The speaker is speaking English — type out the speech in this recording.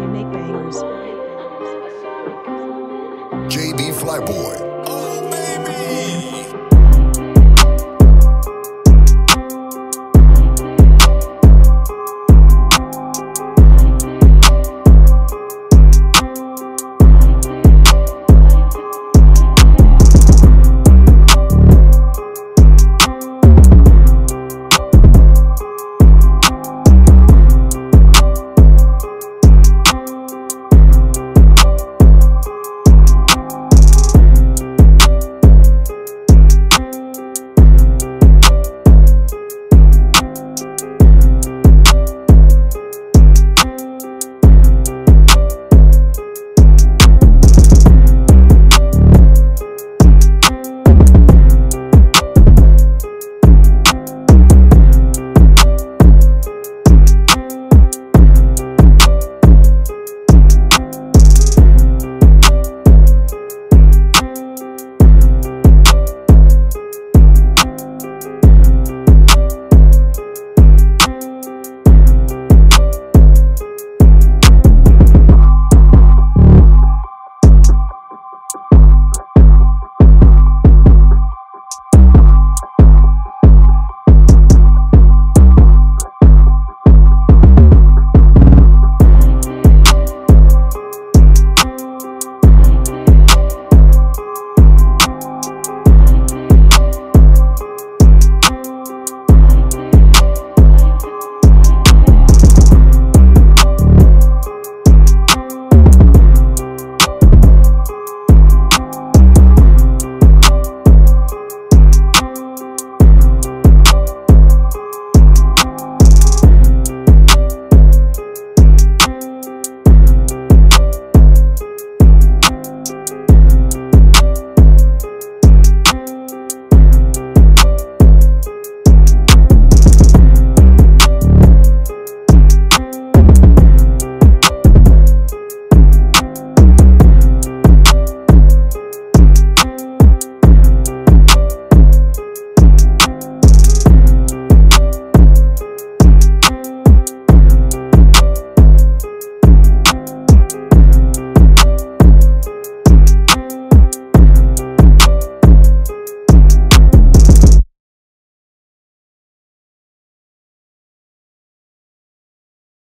We make bangers. JB Flyboy.